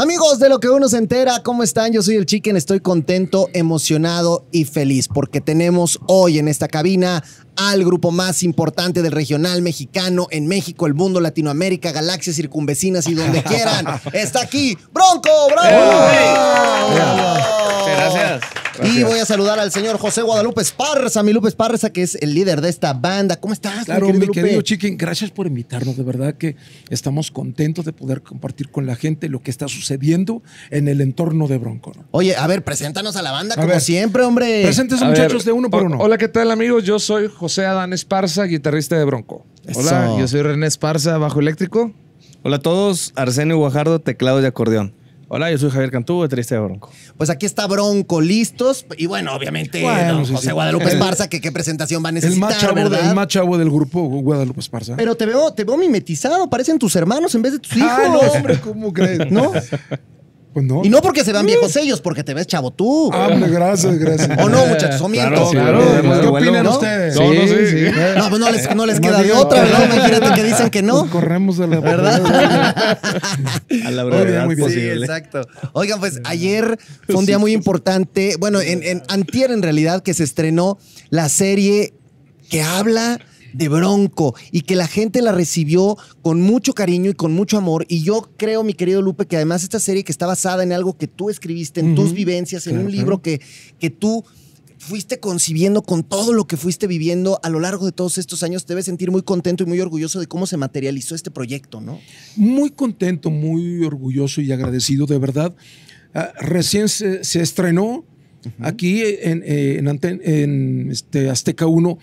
Amigos de lo que uno se entera, ¿cómo están? Yo soy el Chicken, estoy contento, emocionado y feliz porque tenemos hoy en esta cabina al grupo más importante del regional mexicano en México, el mundo, Latinoamérica, galaxias circunvecinas y donde quieran. Está aquí Bronco, bravo. Gracias. Y voy a saludar al señor José Guadalupe Esparza, mi Lupe Esparza, que es el líder de esta banda. ¿Cómo estás? Claro, mi Lupe? querido Chicken, gracias por invitarnos. De verdad que estamos contentos de poder compartir con la gente lo que está sucediendo en el entorno de Bronco. ¿no? Oye, a ver, preséntanos a la banda como ver. siempre, hombre. Presentes A muchachos ver, de uno por uno. Hola, ¿qué tal amigos? Yo soy José Adán Esparza, guitarrista de Bronco. Hola, yo soy René Esparza, bajo eléctrico. Hola a todos, Arsenio Guajardo, teclado y acordeón. Hola, yo soy Javier Cantú, baterista de Bronco. Pues aquí está Bronco listos. Y bueno, obviamente, Bueno, don sí, José sí. Guadalupe Esparza, que qué presentación va a el, necesitar, más chavo ¿verdad? del, el más chavo del grupo, Guadalupe Esparza. Pero te veo, te veo mimetizado, parecen tus hermanos en vez de tus hijos. ah, no, hombre, ¿cómo crees? ¿No? Pues no. Y no porque se vean viejos ellos, porque te ves chavo tú. Ah, gracias, gracias. ¿O no, muchachos? ¿O miento? Claro, sí, Claro, pues, ¿qué opinan ¿no? ustedes? No, no, sí. No, pues no les, no les queda de otra, ¿verdad? Imagínate que dicen que no. Pues corremos de la ¿Verdad? A la brevedad muy bien. Sí, posible. exacto. Oigan, pues ayer fue un día muy importante. Bueno, en, en antier en realidad que se estrenó la serie que habla de Bronco y que la gente la recibió con mucho cariño y con mucho amor. Y yo creo, mi querido Lupe, que además esta serie que está basada en algo que tú escribiste, en tus vivencias, en Claro, un libro que, que tú fuiste concibiendo con todo lo que fuiste viviendo a lo largo de todos estos años, te debes sentir muy contento y muy orgulloso de cómo se materializó este proyecto, ¿no? Muy contento, muy orgulloso y agradecido, de verdad. Ah, recién se, se estrenó aquí en, eh, en, este, Azteca 1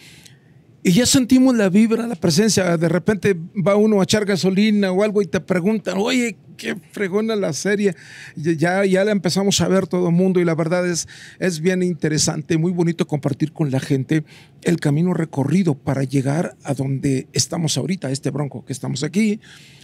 y ya sentimos la vibra, la presencia. De repente va uno a echar gasolina o algo y te preguntan, oye, qué fregona la serie. Ya, ya la empezamos a ver todo el mundo y la verdad es, es bien interesante, muy bonito compartir con la gente el camino recorrido para llegar a donde estamos ahorita, este bronco que estamos aquí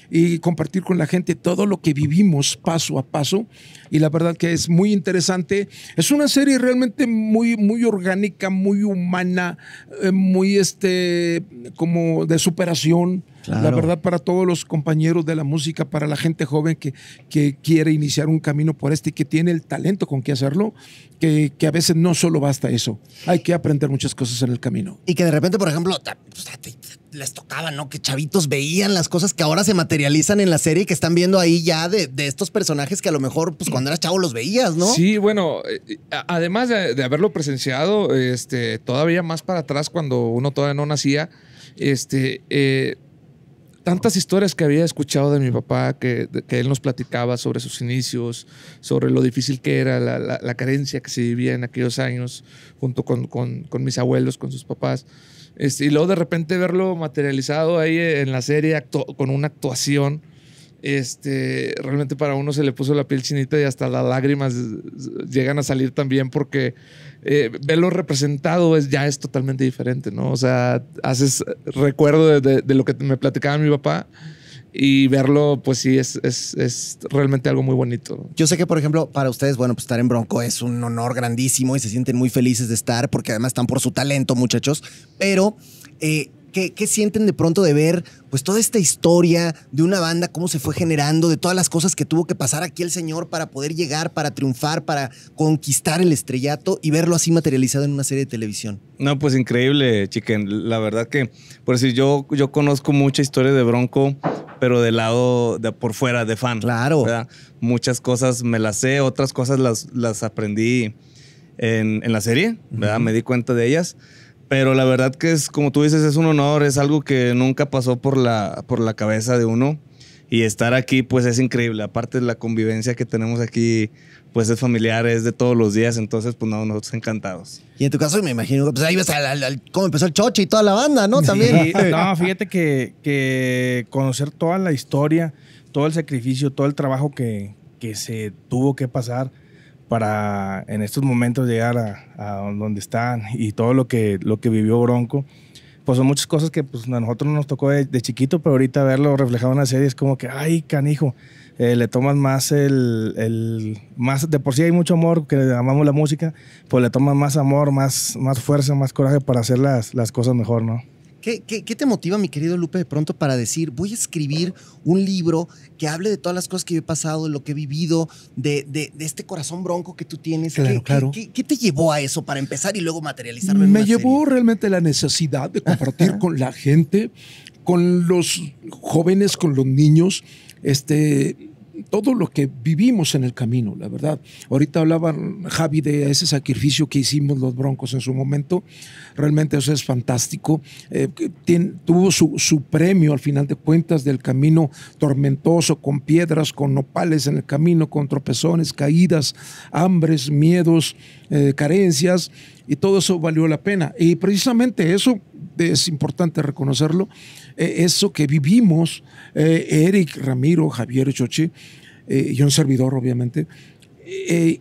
y compartir con la gente todo lo que vivimos paso a paso. Y la verdad que es muy interesante. Es una serie realmente muy, muy orgánica, muy humana, eh, muy este, como de superación. La Claro. verdad, para todos los compañeros de la música, para la gente joven que, que quiere iniciar un camino por este y que tiene el talento con que hacerlo, que, que a veces no solo basta eso. Hay que aprender muchas cosas en el camino. Y que de repente, por ejemplo, pues, les tocaba, ¿no? Que chavitos veían las cosas que ahora se materializan en la serie y que están viendo ahí ya de, de estos personajes que a lo mejor, pues cuando eras chavo los veías, ¿no? Sí, bueno, eh, a- además de, haberlo presenciado, este, todavía más para atrás cuando uno todavía no nacía, este, eh, tantas historias que había escuchado de mi papá, que, que él nos platicaba sobre sus inicios, sobre lo difícil que era, la, carencia que se vivía en aquellos años, junto con, con- con mis abuelos, con sus papás. Este, y luego de repente verlo materializado ahí en la serie con una actuación. Este, realmente para uno se le puso la piel chinita y hasta las lágrimas llegan a salir también porque eh, verlo representado es, ya es totalmente diferente, ¿no? O sea, haces recuerdo de, de- de lo que me platicaba mi papá y verlo, pues sí, es, es, es realmente algo muy bonito. Yo sé que, por ejemplo, para ustedes, bueno, pues estar en Bronco es un honor grandísimo y se sienten muy felices de estar porque además están por su talento, muchachos. Pero, eh, ¿qué, qué sienten de pronto de ver, pues, toda esta historia de una banda, cómo se fue generando, de todas las cosas que tuvo que pasar aquí el señor para poder llegar, para triunfar, para conquistar el estrellato y verlo así materializado en una serie de televisión? No, pues increíble, chicken. La verdad que, por decir, yo, yo conozco mucha historia de Bronco, pero del lado de por fuera, de fan. Claro. ¿verdad? Muchas cosas me las sé, otras cosas las, las aprendí en, en la serie, ¿verdad? Me di cuenta de ellas. Pero la verdad que es, como tú dices, es un honor, es algo que nunca pasó por la, por la cabeza de uno. Y estar aquí, pues es increíble. Aparte de la convivencia que tenemos aquí, pues es familiar, es de todos los días. Entonces, pues no, nosotros encantados. Y en tu caso, me imagino, pues ahí ves al- al- al- cómo empezó el choche y toda la banda, ¿no? También. Sí, no, fíjate que, que conocer toda la historia, todo el sacrificio, todo el trabajo que, que se tuvo que pasar para en estos momentos llegar a, a donde están y todo lo que, lo que vivió Bronco, pues son muchas cosas que pues, a nosotros no nos tocó de, de chiquito, pero ahorita verlo reflejado en la serie es como que, ay, canijo, eh, le tomas más el, el- más de por sí hay mucho amor que amamos la música pues le tomas más amor más más fuerza más coraje para hacer las, las cosas mejor no ¿Qué, qué, qué te motiva, mi querido Lupe, de pronto para decir, voy a escribir un libro que hable de todas las cosas que yo he pasado, de lo que he vivido, de, de- de este corazón bronco que tú tienes? Claro, ¿Qué, claro. qué- qué te llevó a eso para empezar y luego materializarlo en Me una llevó serie? realmente la necesidad de compartir con la gente, con los jóvenes, con los niños, este, todo lo que vivimos en el camino, la verdad. Ahorita hablaba Javi de ese sacrificio que hicimos los Broncos en su momento. Realmente eso es fantástico. Eh, tuvo su, su premio al final de cuentas del camino tormentoso, con piedras, con nopales en el camino, con tropezones, caídas, hambres, miedos, eh, carencias, y todo eso valió la pena. Y precisamente eso es importante reconocerlo, eh, eso que vivimos, eh, Eric, Ramiro, Javier, Choche, eh, y un servidor, obviamente,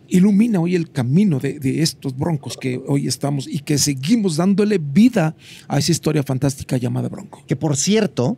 ilumina hoy el camino de, de estos broncos que hoy estamos y que seguimos dándole vida a esa historia fantástica llamada Bronco. Que por cierto,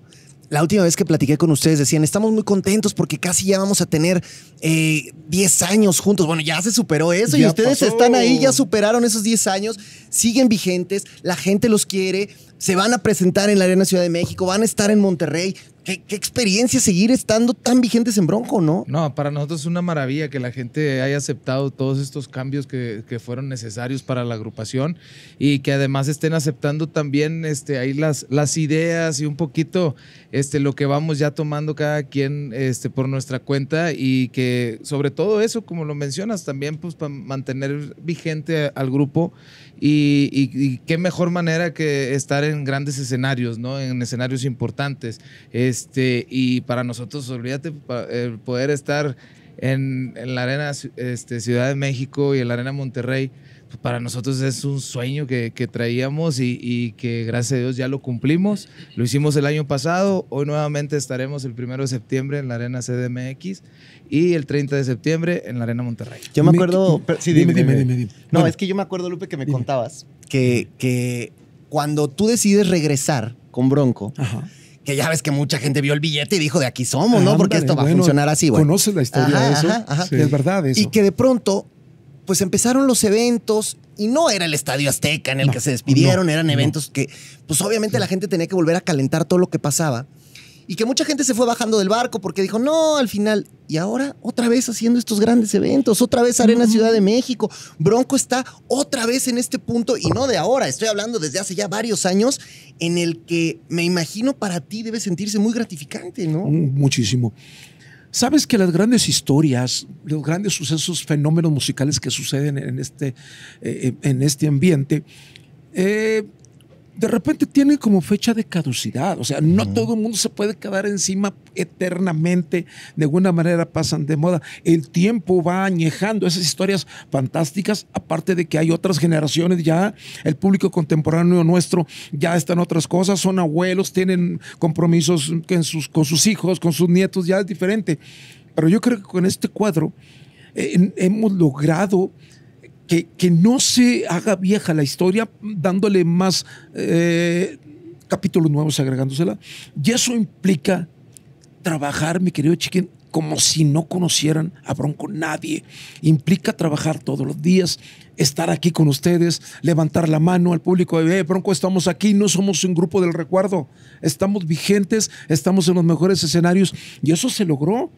la última vez que platiqué con ustedes decían, estamos muy contentos porque casi ya vamos a tener eh, 10 años juntos. Bueno, ya se superó eso y ustedes pasó. están ahí, ya superaron esos 10 años, siguen vigentes, la gente los quiere, se van a presentar en la Arena Ciudad de México, van a estar en Monterrey. Qué, experiencia seguir estando tan vigentes en Bronco, ¿no? No, para nosotros es una maravilla que la gente haya aceptado todos estos cambios que, que fueron necesarios para la agrupación y que además estén aceptando también este, ahí las, las ideas y un poquito este, lo que vamos ya tomando cada quien este, por nuestra cuenta y que sobre todo eso, como lo mencionas, también pues para mantener vigente al grupo y, y- y qué mejor manera que estar en grandes escenarios, ¿no? En escenarios importantes. Este, y para nosotros, olvídate, el poder estar en, en la Arena este, Ciudad de México y en la Arena Monterrey, para nosotros es un sueño que, que traíamos y, y que gracias a Dios ya lo cumplimos. Lo hicimos el año pasado, hoy nuevamente estaremos el primero de septiembre en la Arena CDMX y el 30 de septiembre en la Arena Monterrey. Yo me acuerdo... pero- sí, dime, dime, dime, dime. No, Bueno. es que yo me acuerdo, Lupe, que me Dime. contabas que, que cuando tú decides regresar con Bronco, Ajá. que ya ves que mucha gente vio el billete y dijo, de aquí somos, ¿no? Porque Ándale, esto va a funcionar así, bueno. ¿Conoces la historia Ajá, de eso? ajá, ajá. Sí, Es verdad eso. Y que de pronto, pues empezaron los eventos y no era el Estadio Azteca en el No, que se despidieron, no, eran no. eventos que, pues obviamente la gente tenía que volver a calentar todo lo que pasaba. Y que mucha gente se fue bajando del barco porque dijo, no, al final, y ahora otra vez haciendo estos grandes eventos, otra vez Arena Ciudad de México. Bronco está otra vez en este punto, y no de ahora, estoy hablando desde hace ya varios años, en el que me imagino para ti debe sentirse muy gratificante, ¿no? Muchísimo. Sabes que las grandes historias, los grandes sucesos, fenómenos musicales que suceden en este, eh, en este ambiente, eh, de repente tienen como fecha de caducidad. O sea, no todo el mundo se puede quedar encima eternamente. De alguna manera pasan de moda. El tiempo va añejando esas historias fantásticas, aparte de que hay otras generaciones ya, el público contemporáneo nuestro ya está en otras cosas, son abuelos, tienen compromisos que en sus- con sus hijos, con sus nietos, ya es diferente. Pero yo creo que con este cuadro eh, hemos logrado que, que no se haga vieja la historia, dándole más eh, capítulos nuevos, agregándosela. Y eso implica trabajar, mi querido Chiquen, como si no conocieran a Bronco nadie. Implica trabajar todos los días, estar aquí con ustedes, levantar la mano al público, eh, Bronco, estamos aquí, no somos un grupo del recuerdo, estamos vigentes, estamos en los mejores escenarios y eso se logró.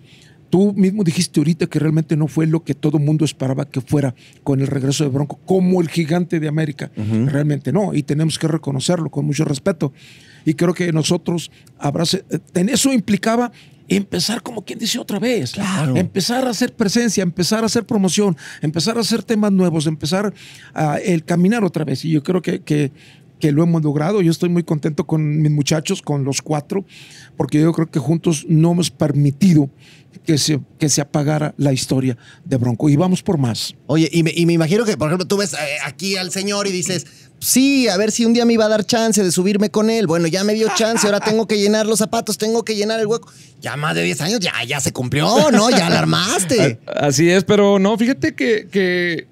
Tú mismo dijiste ahorita que realmente no fue lo que todo mundo esperaba que fuera con el regreso de Bronco, como el gigante de América. Realmente no, y tenemos que reconocerlo con mucho respeto. Y creo que nosotros, abrace, en eso implicaba empezar como quien dice otra vez. Claro. Empezar a hacer presencia, empezar a hacer promoción, empezar a hacer temas nuevos, empezar a el caminar otra vez. Y yo creo que, que, que lo hemos logrado. Yo estoy muy contento con mis muchachos, con los cuatro, porque yo creo que juntos no hemos permitido que se, que se apagara la historia de Bronco. Y vamos por más. Oye, y me, y me imagino que, por ejemplo, tú ves eh, aquí al señor y dices, sí, a ver si un día me iba a dar chance de subirme con él. Bueno, ya me dio chance, ahora tengo que llenar los zapatos, tengo que llenar el hueco. Ya más de 10 años, ya, ya se cumplió, ¿no? Ya la armaste. Así es, pero no, fíjate que, que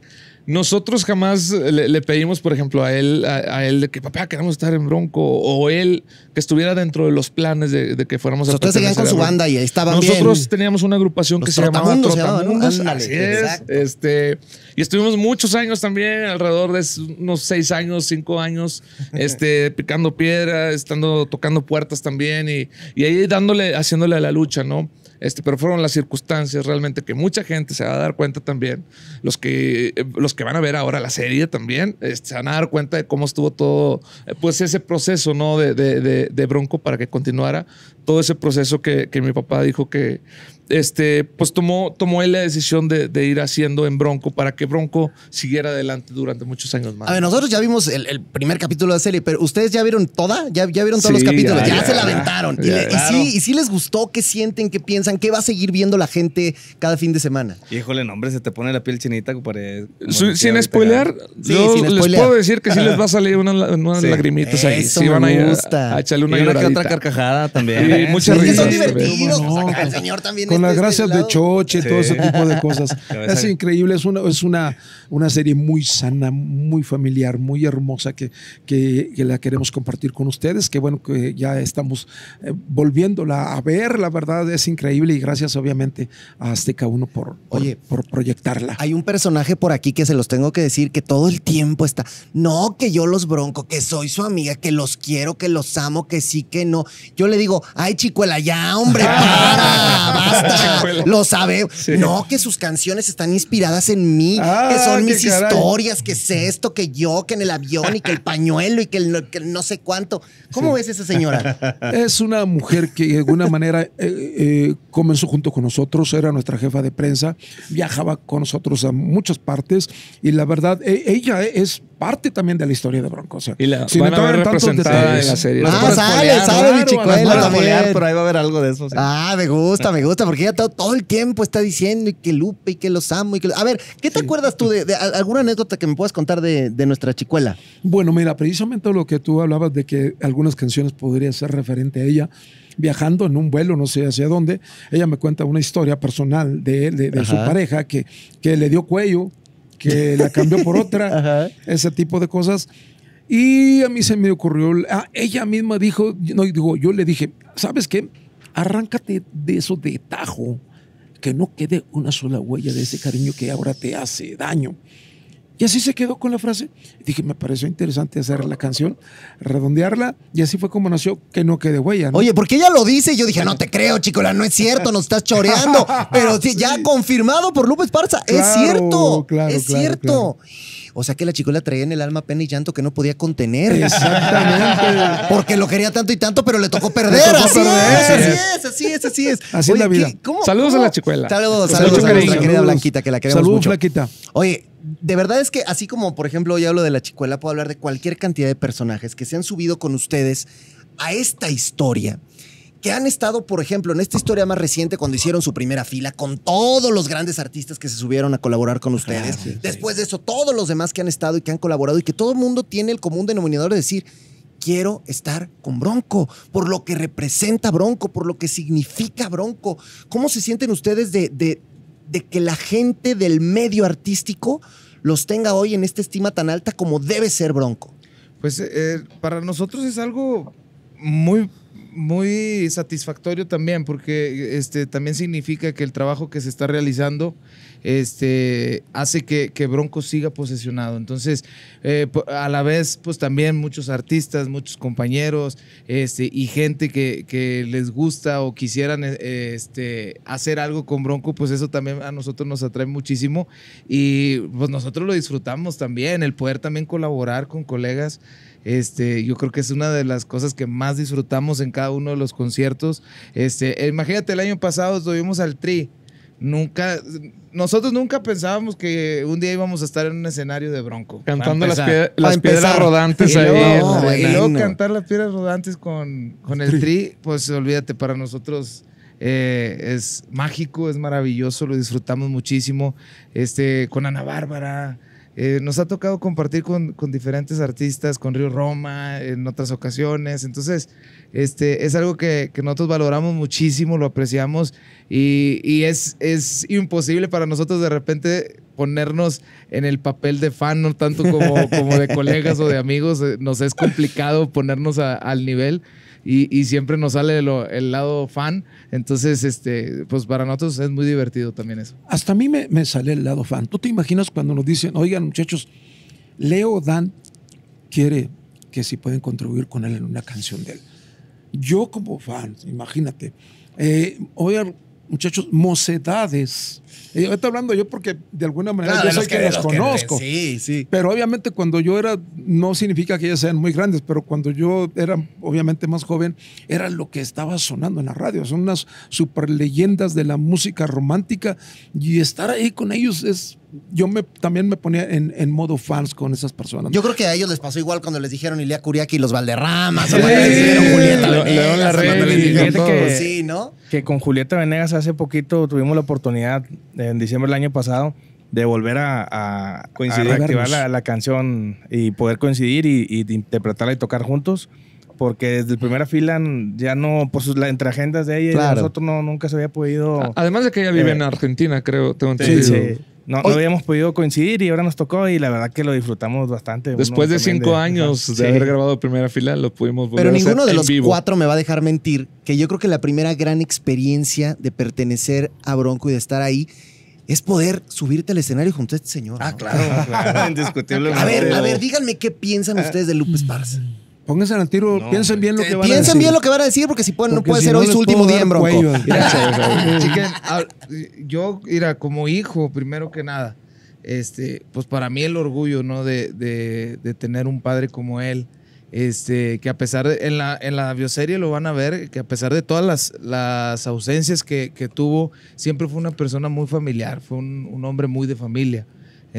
nosotros jamás le, le pedimos, por ejemplo, a él, a, a él de que papá queremos estar en Bronco o él que estuviera dentro de los planes de, de que fuéramos ustedes seguían con su banda y ahí estaban Nosotros bien. teníamos una agrupación que Los se llamaba Trotamundos Así es. Este, y estuvimos muchos años también, alrededor de unos seis años, cinco años, este, picando piedra, estando tocando puertas también y, y ahí dándole, haciéndole a la lucha, ¿no? Este, pero fueron las circunstancias realmente que mucha gente se va a dar cuenta también. Los que, eh, los que van a ver ahora la serie también este, se van a dar cuenta de cómo estuvo todo, eh, pues ese proceso, ¿no? De, de- de- de Bronco para que continuara. Todo ese proceso que, que mi papá dijo que, este, pues tomó, tomó él la decisión de, de ir haciendo en Bronco para que Bronco siguiera adelante durante muchos años más. A ver, nosotros ya vimos el, el primer capítulo de la serie, pero ¿ustedes ya vieron toda? ¿Ya, ya vieron todos Sí, los capítulos? Ya, ya, se la ya. aventaron. y, le- y sí, y sí les gustó, ¿qué sienten, qué piensan? ¿Qué va a seguir viendo la gente cada fin de semana? Híjole, no, hombre, se te pone la piel chinita, Su- decía sin Sí, yo sin les spoilear. puedo decir que sí les va a salir unas, Sí. lagrimitas ahí. Eso Sí van a ir a- echarle una Y una que otra carcajada también. Sí, muchas Es que son risas. divertidos. o sea, que el señor también Con las este gracias de choche, todo ese Sí. tipo de cosas. Es increíble, es una, es una, una serie muy sana, muy familiar, muy hermosa que, que, que la queremos compartir con ustedes. Que bueno, que ya estamos eh, volviéndola a ver, la verdad es increíble y gracias obviamente a Azteca 1 por, por, Oye. por proyectarla. Hay un personaje por aquí que se los tengo que decir que todo el tiempo está. No, que yo los bronco, que soy su amiga, que los quiero, que los amo, que sí, que no. Yo le digo, ay, chicuela, ya, hombre, para, basta. Lo sabe. Sí. No, que sus canciones están inspiradas en mí, Ah, que son qué mis caray. historias, que es esto, que yo, que en el avión y que el pañuelo y que el no, que no sé cuánto. ¿Cómo ves esa señora? Es una mujer que de alguna manera eh, eh, comenzó junto con nosotros, era nuestra jefa de prensa, viajaba con nosotros a muchas partes y la verdad, e- ella es parte también de la historia de Bronco. o sea, Y la van a ver en representada la serie. Las Ah, sale, sale mi chicuela pero ahí va a haber algo de eso. sí. Ah, me gusta, me gusta, porque ella todo, todo el tiempo está diciendo y que Lupe y que los amo y que... A ver, ¿qué te acuerdas tú de, de alguna anécdota que me puedas contar de, de nuestra chicuela? Bueno, mira, precisamente lo que tú hablabas de que algunas canciones podrían ser referente a ella. Viajando en un vuelo, no sé hacia dónde, ella me cuenta una historia personal de él, de, de su pareja, que, que le dio cuello, que la cambió por otra, ese tipo de cosas. Y a mí se me ocurrió, ah, ella misma dijo, no, digo, yo le dije, ¿sabes qué? Arráncate de eso de tajo, que no quede una sola huella de ese cariño que ahora te hace daño. Y así se quedó con la frase. Dije, me pareció interesante hacer la canción, redondearla, y así fue como nació Que no quede huella. ¿no? Oye, porque ella lo dice y yo dije, no te creo, chicuela, no es cierto, nos estás choreando. Pero sí, ya confirmado por Lupe Esparza, es cierto, claro, es claro, cierto. O sea que la chicuela traía en el alma pena y llanto que no podía contener. Exactamente. Porque lo quería tanto y tanto, pero le tocó perder. tocó así, perder. Es, Así así es. es, así es, así es. Así es la vida. ¿qué- cómo- Saludos a la chicuela. Saludos, Con saludos, saludos a la cariño. querida Saludos. Blanquita, que la queremos Saludos, mucho. Flaquita. Oye, de verdad es que así como, por ejemplo, hoy hablo de la chicuela, puedo hablar de cualquier cantidad de personajes que se han subido con ustedes a esta historia. Que han estado, por ejemplo, en esta historia más reciente, cuando hicieron su primera fila, con todos los grandes artistas que se subieron a colaborar con ustedes. Después de eso, todos los demás que han estado y que han colaborado, y que todo el mundo tiene el común denominador de decir, quiero estar con Bronco, por lo que representa Bronco, por lo que significa Bronco. ¿Cómo se sienten ustedes de, de- de que la gente del medio artístico los tenga hoy en esta estima tan alta como debe ser Bronco? Pues eh, para nosotros es algo muy, muy satisfactorio también, porque este, también significa que el trabajo que se está realizando este, hace que, que Bronco siga posesionado. Entonces, eh, a la vez, pues también muchos artistas, muchos compañeros este, y gente que, que les gusta o quisieran eh, este, hacer algo con Bronco, pues eso también a nosotros nos atrae muchísimo y pues nosotros lo disfrutamos también, el poder también colaborar con colegas. Este, yo creo que es una de las cosas que más disfrutamos en cada uno de los conciertos. Este, imagínate, el año pasado estuvimos al Tri. Nunca, nosotros nunca pensábamos que un día íbamos a estar en un escenario de bronco. Cantando las, pie- piedras rodantes Y ahí. luego, y luego cantar las piedras rodantes con, con el tri, pues olvídate, para nosotros eh, es mágico, es maravilloso, lo disfrutamos muchísimo. Este, con Ana Bárbara, eh, nos ha tocado compartir con, con diferentes artistas, con Río Roma en otras ocasiones. Entonces, este, es algo que, que nosotros valoramos muchísimo, lo apreciamos y, y es, es imposible para nosotros de repente ponernos en el papel de fan, no tanto como, como de colegas o de amigos. Eh, Nos es complicado ponernos a- al nivel y, siempre nos sale el lado fan. Entonces, este, pues para nosotros es muy divertido también eso. Hasta a mí me, me sale el lado fan. ¿Tú te imaginas cuando nos dicen, oigan muchachos, Leo Dan quiere que si pueden contribuir con él en una canción de él? Yo como fan, imagínate. Eh, oigan muchachos, mocedades. Eh, ahorita hablando yo porque de alguna manera yo soy que los conozco. Sí, sí. Pero obviamente cuando yo era, no significa que ellas sean muy grandes, pero cuando yo era obviamente más joven, era lo que estaba sonando en la radio. Son unas super leyendas de la música romántica y estar ahí con ellos es, yo me, también me ponía en, en modo fans con esas personas. Yo creo que a ellos les pasó igual cuando les dijeron Ilia Curiaki y los Valderramas. o Sí. cuando les dijeron Julieta León Venegas, o Larregui, cuando les dijeron fíjate todo. que- Sí, ¿no? que con Julieta Venegas hace poquito tuvimos la oportunidad, en diciembre del año pasado, de volver a, a- a Coincidir. reactivar la, la canción y poder coincidir y, interpretarla y tocar juntos. Porque desde primera fila ya no, pues la, entre agendas de ella y de nosotros no, nunca se había podido. Además de que ella vive Eh, en Argentina, creo, tengo Sí, entendido. sí. No, no habíamos podido coincidir y ahora nos tocó y la verdad que lo disfrutamos bastante. Después de cinco años de Sí. haber grabado primera fila, lo pudimos volver Pero a hacer ninguno de en los vivo. cuatro me va a dejar mentir que yo creo que la primera gran experiencia de pertenecer a Bronco y de estar ahí es poder subirte al escenario junto a este señor. Ah, ¿no? claro, claro, indiscutiblemente. A ver, a ver, díganme qué piensan ustedes de Lupe Esparza. Pónganse al tiro, No, piensen bien lo que Eh, van a Piensen decir. bien lo que van a decir porque si pueden, no Porque puede si ser no hoy su último día en Bronco. cuello. Mira, chiquen, ah, yo, mira, como hijo, primero que nada, este, pues para mí el orgullo, ¿no? De, de- de tener un padre como él, este, que a pesar de, en la, en la bioserie lo van a ver, que a pesar de todas las, las ausencias que, que tuvo, siempre fue una persona muy familiar, fue un, un hombre muy de familia.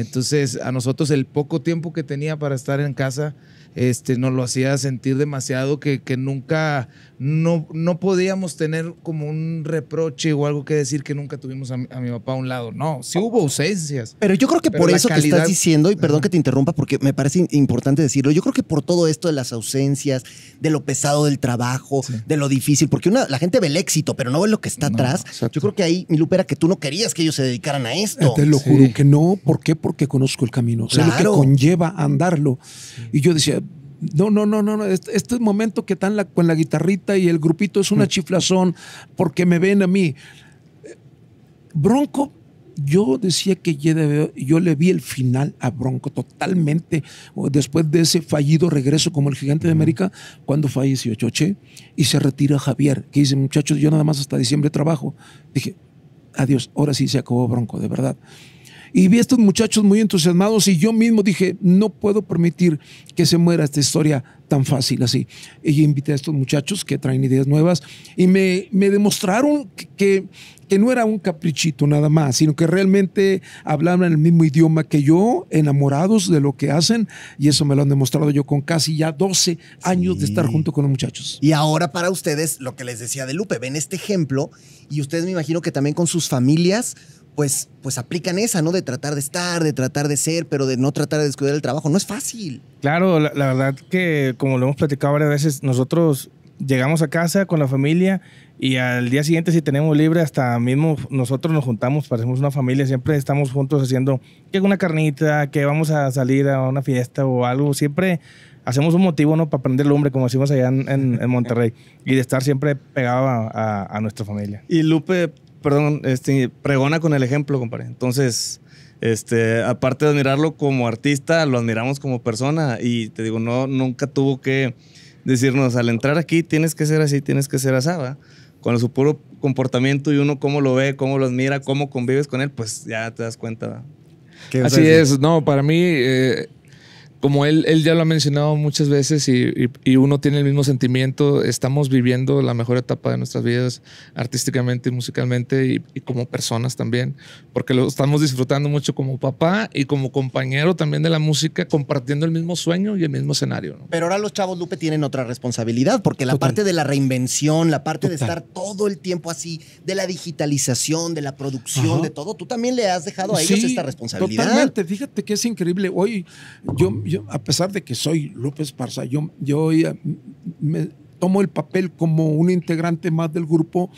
Entonces, a nosotros el poco tiempo que tenía para estar en casa, este, nos lo hacía sentir demasiado que, que nunca, no, no podíamos tener como un reproche o algo que decir que nunca tuvimos a mi, a mi papá a un lado. No, sí hubo ausencias. Pero yo creo que por eso que calidad- estás diciendo, y perdón que te interrumpa porque me parece importante decirlo, yo creo que por todo esto de las ausencias, de lo pesado del trabajo, de lo difícil, porque una, la gente ve el éxito, pero no ve lo que está No, atrás. exacto. Yo creo que ahí, mi Lupe, era que tú no querías que ellos se dedicaran a esto. Te lo Sí. juro que no. ¿Por qué? Porque conozco el camino. Sé lo Claro. que conlleva andarlo. Y yo decía, no, no, no, no, no. Este, este momento que están la, con la guitarrita y el grupito es una chiflazón porque me ven a mí. Bronco, yo decía que yo le vi el final a Bronco totalmente después de ese fallido regreso como el gigante de América, cuando falleció Choche y se retira Javier, que dice, muchachos, yo nada más hasta diciembre trabajo. Dije, adiós, ahora sí se acabó Bronco, de verdad. Y vi a estos muchachos muy entusiasmados y yo mismo dije, no puedo permitir que se muera esta historia tan fácil así. Y invité a estos muchachos que traen ideas nuevas y me, me demostraron que- que, no era un caprichito nada más, sino que realmente hablaban el mismo idioma que yo, enamorados de lo que hacen y eso me lo han demostrado yo con casi ya 12 años de estar junto con los muchachos. Y ahora para ustedes, lo que les decía de Lupe, ven este ejemplo y ustedes me imagino que también con sus familias, pues, pues aplican esa, ¿no? De tratar de estar, de tratar de ser, pero de no tratar de descuidar el trabajo. No es fácil. Claro, la, la verdad que como lo hemos platicado varias veces, nosotros llegamos a casa con la familia y al día siguiente si tenemos libre hasta mismo nosotros nos juntamos, parecemos una familia, siempre estamos juntos haciendo que una carnita, que vamos a salir a una fiesta o algo, siempre hacemos un motivo ¿no? para prender lumbre como decimos allá en, en- en Monterrey y de estar siempre pegado a, a- a nuestra familia. Y Lupe, perdón, este, pregona con el ejemplo, compadre. Entonces, este, aparte de admirarlo como artista, lo admiramos como persona. Y te digo, no, nunca tuvo que decirnos, al entrar aquí tienes que ser así, tienes que ser asada. Con su puro comportamiento y uno cómo lo ve, cómo lo admira, cómo convives con él, pues ya te das cuenta. Así es, no, para mí, eh, como él, él ya lo ha mencionado muchas veces y, y- y uno tiene el mismo sentimiento, estamos viviendo la mejor etapa de nuestras vidas artísticamente y musicalmente y, y como personas también, porque lo estamos disfrutando mucho como papá y como compañero también de la música, compartiendo el mismo sueño y el mismo escenario. ¿no? Pero ahora los chavos, Lupe, tienen otra responsabilidad, porque la Total. parte de la reinvención, la parte de Total. estar todo el tiempo así, de la digitalización, de la producción, Ajá. de todo, tú también le has dejado a ellos Sí, esta responsabilidad. Totalmente, fíjate que es increíble. Hoy, yo, yo, a pesar de que soy López Parza, yo, yo eh, me tomo el papel como un integrante más del grupo.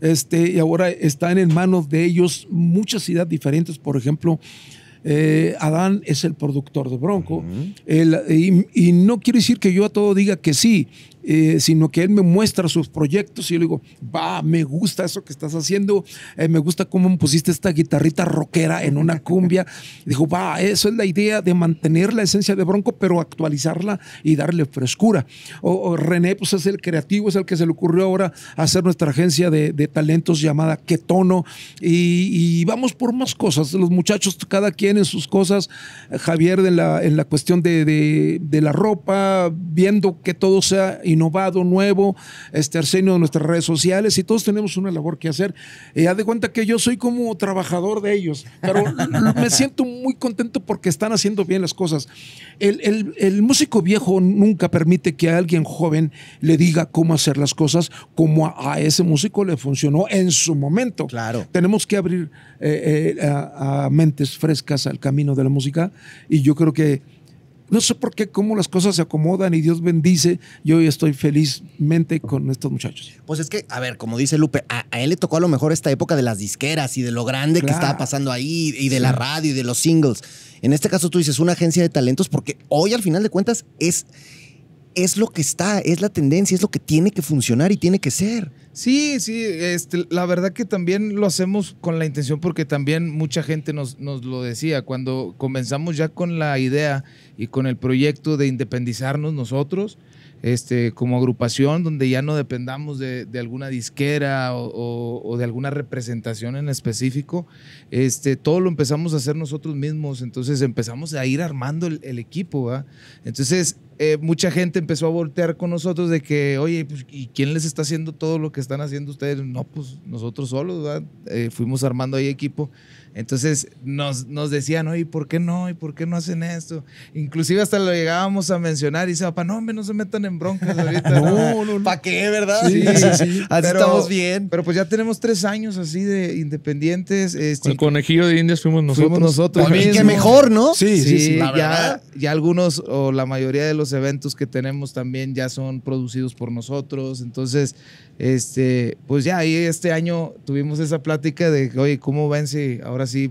Este, y ahora están en manos de ellos muchas ideas diferentes. Por ejemplo, eh, Adán es el productor de Bronco. Y, y no quiere decir que yo a todo diga que sí, eh, sino que él me muestra sus proyectos y yo le digo, va, me gusta eso que estás haciendo, eh, me gusta cómo pusiste esta guitarrita rockera en una cumbia. Dijo, va, eso es la idea de mantener la esencia de Bronco, pero actualizarla y darle frescura. O, o René, pues es el creativo, es el que se le ocurrió ahora hacer nuestra agencia de, de talentos llamada Ketono. Y, y vamos por más cosas. Los muchachos, cada quien en sus cosas. Javier en la, en la cuestión de, de- de la ropa, viendo que todo sea innovado, nuevo. Este Arsenio de nuestras redes sociales y todos tenemos una labor que hacer. Y haz de cuenta que yo soy como trabajador de ellos, pero me siento muy contento porque están haciendo bien las cosas. El, el- el músico viejo nunca permite que a alguien joven le diga cómo hacer las cosas como a, a ese músico le funcionó en su momento. Claro. Tenemos que abrir eh, eh, a, a mentes frescas al camino de la música y yo creo que no sé por qué, cómo las cosas se acomodan y Dios bendice. Yo hoy estoy felizmente con estos muchachos. Pues es que, a ver, como dice Lupe, a, a él le tocó a lo mejor esta época de las disqueras y de lo grande que estaba pasando ahí y de la radio y de los singles. En este caso tú dices una agencia de talentos porque hoy al final de cuentas es, es lo que está, es la tendencia, es lo que tiene que funcionar y tiene que ser. Sí, sí, este, la verdad que también lo hacemos con la intención porque también mucha gente nos, nos lo decía cuando comenzamos ya con la idea y con el proyecto de independizarnos nosotros, este, como agrupación, donde ya no dependamos de, de alguna disquera o, o- o de alguna representación en específico, este, todo lo empezamos a hacer nosotros mismos, entonces empezamos a ir armando el, el equipo, ¿va? Entonces, eh, mucha gente empezó a voltear con nosotros de que, oye, pues, ¿y quién les está haciendo todo lo que están haciendo ustedes? No, pues nosotros solos, ¿verdad? Eh, fuimos armando ahí equipo. Entonces nos, nos decían, oye, ¿por qué no? ¿Y por qué no hacen esto? Inclusive hasta lo llegábamos a mencionar y dice, papá, no, hombre, no se metan en broncas ahorita. No, no, no. ¿Para qué, verdad? Sí, sí, sí. Así Pero- estamos bien. Pero pues ya tenemos tres años así de independientes. este, el conejillo de indias fuimos nosotros. Fuimos nosotros qué mismos. mejor, ¿no? Sí, sí, sí. la ya, verdad. ya algunos o la mayoría de los eventos que tenemos también ya son producidos por nosotros. Entonces, este, pues ya ahí este año tuvimos esa plática de, oye, ¿cómo ven si ahora sí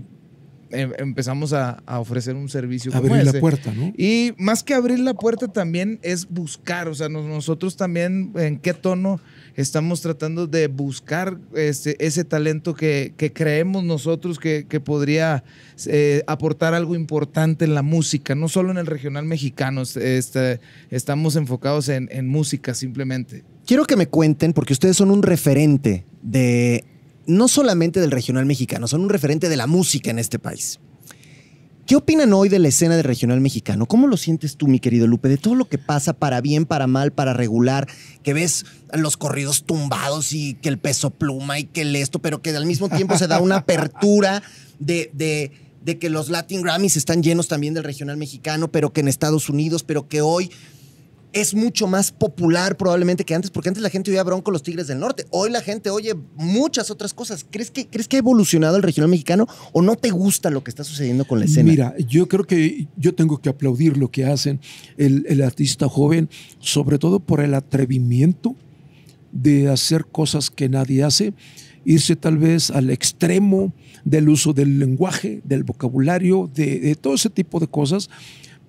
em- empezamos a, a ofrecer un servicio como Abrir la ese? puerta, ¿no? Y más que abrir la puerta también es buscar, o sea, nos- nosotros también en qué tono estamos tratando de buscar este, ese talento que, que creemos nosotros que, que podría eh, aportar algo importante en la música, no solo en el regional mexicano, este, estamos enfocados en, en música simplemente. Quiero que me cuenten, porque ustedes son un referente de, no solamente del regional mexicano, son un referente de la música en este país. ¿Qué opinan hoy de la escena del regional mexicano? ¿Cómo lo sientes tú, mi querido Lupe, de todo lo que pasa para bien, para mal, para regular? Que ves los corridos tumbados y que el peso pluma y que el esto, pero que al mismo tiempo se da una apertura de, de, de que los Latin Grammys están llenos también del regional mexicano, pero que en Estados Unidos, pero que hoy es mucho más popular probablemente que antes, porque antes la gente oía Bronco los Tigres del Norte. Hoy la gente oye muchas otras cosas. ¿Crees que, ¿Crees que ha evolucionado el regional mexicano o no te gusta lo que está sucediendo con la escena? Mira, yo creo que yo tengo que aplaudir lo que hacen el, el artista joven, sobre todo por el atrevimiento de hacer cosas que nadie hace, irse tal vez al extremo del uso del lenguaje, del vocabulario, de, de todo ese tipo de cosas,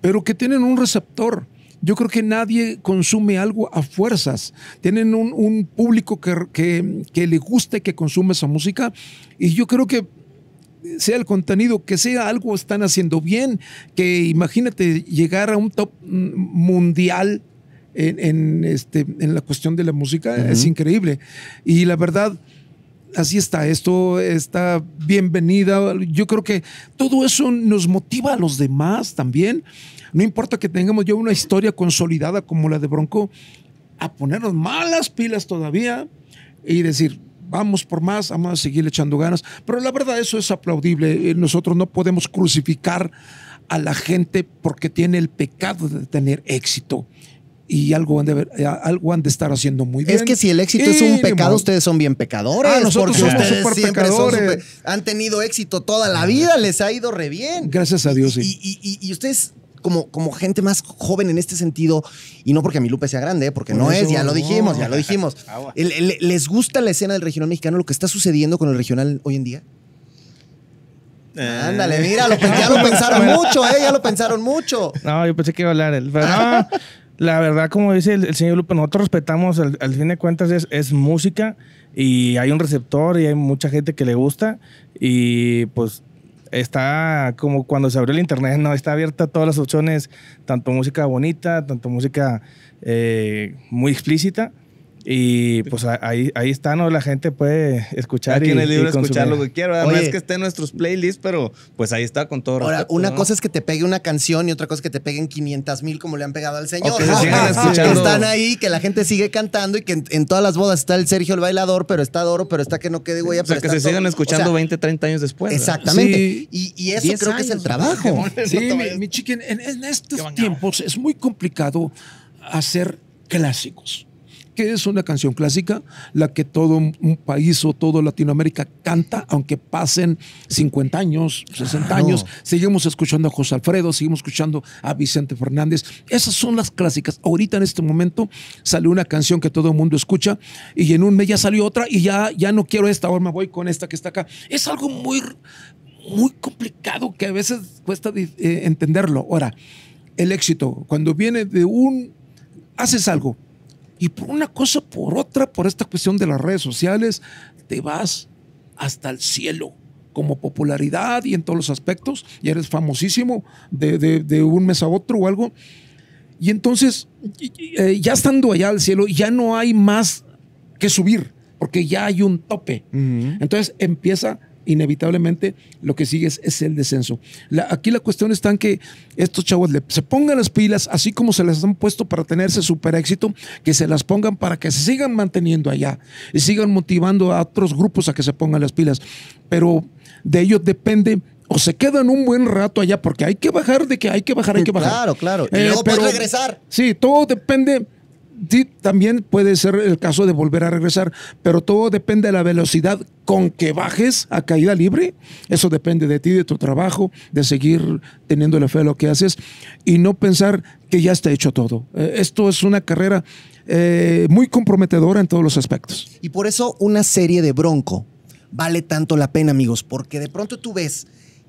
pero que tienen un receptor. Yo creo que nadie consume algo a fuerzas. Tienen un, un público que, que, que le gusta y que consume esa música. Y yo creo que sea el contenido, que sea algo están haciendo bien, que imagínate llegar a un top mundial en, en, este, en la cuestión de la música, es increíble. Y la verdad, así está, esto está bienvenida. Yo creo que todo eso nos motiva a los demás también. No importa que tengamos ya una historia consolidada como la de Bronco, a ponernos malas pilas todavía y decir, vamos por más, vamos a seguir echando ganas. Pero la verdad, eso es aplaudible. Eh, Nosotros no podemos crucificar a la gente porque tiene el pecado de tener éxito. Y algo han de, ver- eh, algo han de estar haciendo muy bien. Es que si el éxito es un pecado, ustedes son bien pecadores. Ah, nosotros porque somos ustedes súper siempre son pecadores. súper- han tenido éxito toda la vida, les ha ido re bien. Gracias a Dios, Y, sí. y- y- y ustedes, como, como gente más joven en este sentido, y no porque mi Lupe sea grande, porque Por no eso, es, ya lo no. dijimos, ya lo dijimos. El- el- ¿Les gusta la escena del regional mexicano, lo que está sucediendo con el regional hoy en día? Eh, Ándale, mira, lo, ya lo pensaron mucho, ¿eh? Ya lo pensaron mucho. No, yo pensé que iba a hablar él. Pero no, la verdad, como dice el, señor Lupe, nosotros respetamos, al, fin de cuentas es, música y hay un receptor y hay mucha gente que le gusta y pues está como cuando se abrió el internet, ¿no? Está abierta todas las opciones, tanto música bonita, tanto música eh, muy explícita. Y pues ahí, ahí está, ¿no? La gente puede escuchar Aquí y, en el libro escuchar lo que quiera. No Oye. es que esté en nuestros playlists, pero pues ahí está con todo Ahora, respeto, una ¿no? cosa es que te pegue una canción y otra cosa es que te peguen 500 mil como le han pegado al señor. O que se sigan Que escuchando. están ahí, que la gente sigue cantando y que en, en todas las bodas está el Sergio el bailador, pero está Doro, pero está que no quede huella. O sea, pero que está se sigan escuchando O sea, 20, 30 años después. Exactamente. Sí. Y, y eso 10 creo que es el trabajo. Sí, mi, mi chiquen, en, en estos tiempos es muy complicado hacer clásicos. ¿Qué es una canción clásica? La que todo un país o toda Latinoamérica canta, aunque pasen 50 años, 60 Claro. años. Seguimos escuchando a José Alfredo, seguimos escuchando a Vicente Fernández. Esas son las clásicas. Ahorita en este momento salió una canción que todo el mundo escucha y en un mes ya salió otra y ya, ya no quiero esta, ahora me voy con esta que está acá. Es algo muy muy complicado que a veces cuesta eh, entenderlo. Ahora, el éxito, cuando viene de un, haces algo y por una cosa, por otra, por esta cuestión de las redes sociales, te vas hasta el cielo como popularidad y en todos los aspectos, y eres famosísimo de, de- de un mes a otro o algo. Y entonces, eh, ya estando allá al cielo, ya no hay más que subir, porque ya hay un tope. Entonces empieza inevitablemente lo que sigue es, es el descenso. La- aquí la cuestión está en que estos chavos le- se pongan las pilas, así como se las han puesto para tener ese super éxito, que se las pongan para que se sigan manteniendo allá y sigan motivando a otros grupos a que se pongan las pilas. Pero de ellos depende o se quedan un buen rato allá porque hay que bajar de que hay que bajar, hay que bajar. Claro, claro. Y Eh, luego puedes pero- regresar. Sí, todo depende. Sí, también puede ser el caso de volver a regresar, pero todo depende de la velocidad con que bajes a caída libre. Eso depende de ti, de tu trabajo, de seguir teniendo la fe a lo que haces y no pensar que ya está hecho todo. Eh, esto es una carrera eh, muy comprometedora en todos los aspectos. Y por eso una serie de Bronco vale tanto la pena, amigos, porque de pronto tú ves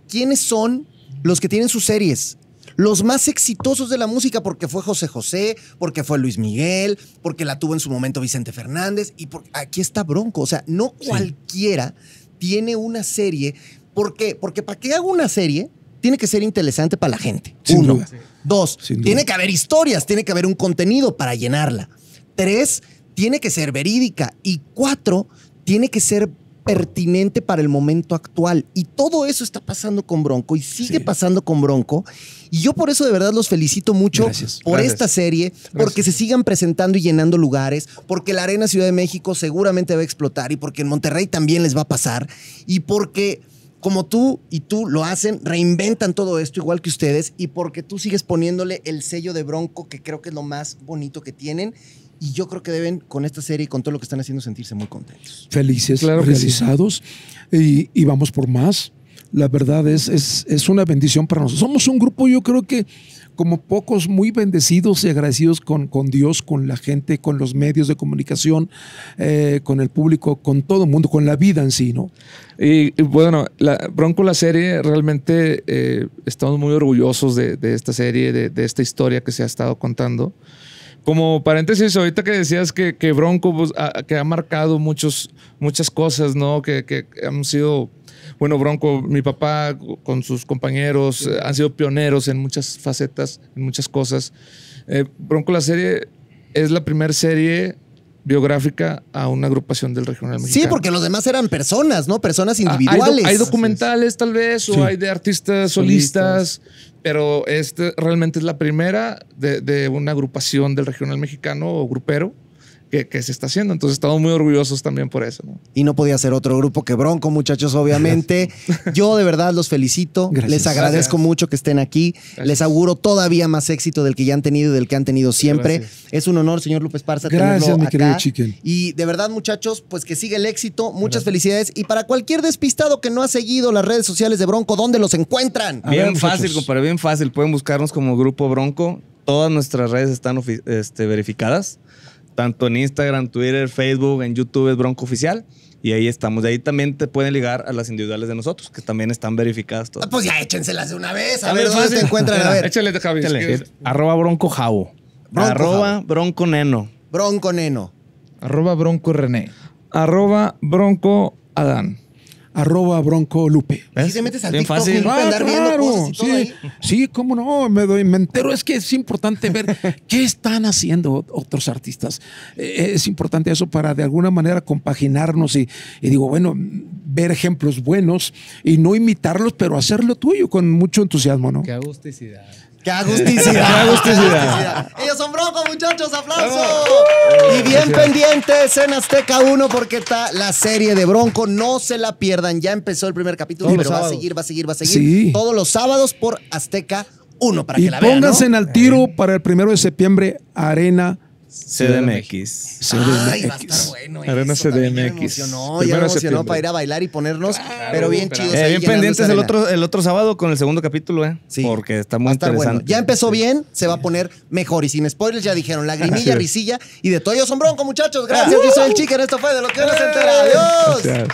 quiénes son los que tienen sus series. Los más exitosos de la música, porque fue José José, porque fue Luis Miguel, porque la tuvo en su momento Vicente Fernández, y por, aquí está Bronco. O sea, no cualquiera tiene una serie. ¿Por qué? Porque para que haga una serie, tiene que ser interesante para la gente. Sin Uno. duda. Dos, Sin duda. tiene que haber historias, tiene que haber un contenido para llenarla. Tres, tiene que ser verídica. Y cuatro, tiene que ser pertinente para el momento actual. Y todo eso está pasando con Bronco y sigue Sí. pasando con Bronco. Y yo por eso de verdad los felicito mucho Gracias. por Gracias. esta serie, porque se sigan presentando y llenando lugares, porque la Arena Ciudad de México seguramente va a explotar y porque en Monterrey también les va a pasar y porque como tú y tú lo hacen, reinventan todo esto igual que ustedes y porque tú sigues poniéndole el sello de Bronco que creo que es lo más bonito que tienen y yo creo que deben con esta serie y con todo lo que están haciendo sentirse muy contentos. felices, Claro realizados y, y vamos por más. La verdad es, es, es una bendición para nosotros. Somos un grupo, yo creo que como pocos, muy bendecidos y agradecidos con, con Dios, con la gente, con los medios de comunicación, eh, con el público, con todo el mundo, con la vida en sí, ¿no? Y, bueno, Bronco la serie, realmente eh, estamos muy orgullosos de, de esta serie, de, esta historia que se ha estado contando. Como paréntesis, ahorita que decías que, que Bronco pues, que ha marcado muchos, muchas cosas, ¿no? Que, que han sido, bueno, Bronco, mi papá con sus compañeros eh, han sido pioneros en muchas facetas, en muchas cosas. Eh, Bronco la serie es la primera serie biográfica a una agrupación del regional mexicano. Sí, porque los demás eran personas, ¿no? Personas Ah, hay do- individuales. Hay, documentales tal vez, Sí. o hay de artistas solistas, pero este realmente es la primera de, de una agrupación del regional mexicano o grupero que, que se está haciendo. Entonces estamos muy orgullosos también por eso. ¿no? Y no podía ser otro grupo que Bronco, muchachos, obviamente. Yo de verdad los felicito. Gracias. Les agradezco Gracias. mucho que estén aquí. Gracias. Les auguro todavía más éxito del que ya han tenido y del que han tenido siempre. Gracias. Es un honor, señor López Parza, Gracias, tenerlo mi acá. querido Chicken. Y de verdad, muchachos, pues que siga el éxito. Muchas felicidades. Y para cualquier despistado que no ha seguido las redes sociales de Bronco, ¿dónde los encuentran? A Bien ver, fácil, compadre, bien fácil. Pueden buscarnos como Grupo Bronco. Todas nuestras redes están este, verificadas. Tanto en Instagram, Twitter, Facebook, en YouTube es Bronco Oficial. Y ahí estamos. De ahí también te pueden ligar a las individuales de nosotros, que también están verificadas todas. Ah, Pues ya échenselas de una vez. A ver dónde te encuentran. A ver. Échale, Javi. Échale. Arroba Bronco Javo. Bronco, Arroba Javo. Bronco Neno. Bronco Neno. Arroba Bronco René. Arroba Bronco Adán. Arroba Bronco Lupe. Si te metes al Bien TikTok, fácil. Lupe, Ah, andar viendo cosas y todo sí, ahí. sí, cómo no, me, doy, me entero. Es que es importante ver qué están haciendo otros artistas. Eh, es importante eso para de alguna manera compaginarnos y, y digo, bueno, ver ejemplos buenos y no imitarlos, pero hacerlo tuyo con mucho entusiasmo, ¿no? Qué agusticidad. ¡Qué agusticidad! ¡Qué agusticidad! Ellos son broncos, muchachos, aplausos. Y bien pendientes en Azteca 1 porque está la serie de Bronco. No se la pierdan. Ya empezó el primer capítulo, Todos pero los va a sábados. seguir, va a seguir, va a seguir. Sí. Todos los sábados por Azteca 1 para Y que la vean. pónganse ¿no? al tiro para el primero de septiembre, Arena CDMX. Ay, va a estar CDMX. bueno. Arena eso, también Ya me CDMX. emocionó, ya me emocionó para ir a bailar y ponernos, pero bien chidos. Eh, bien pendientes el otro, el otro sábado con el segundo capítulo, ¿eh? Sí. Porque está Va muy a estar bueno. interesante. Ya empezó bien, se va a poner mejor. Y sin spoilers ya dijeron, lagrimilla, risilla y de todo ellos son bronco, muchachos. Gracias, yo soy el chicken. Esto fue de lo que uno se entera. Adiós. Gracias.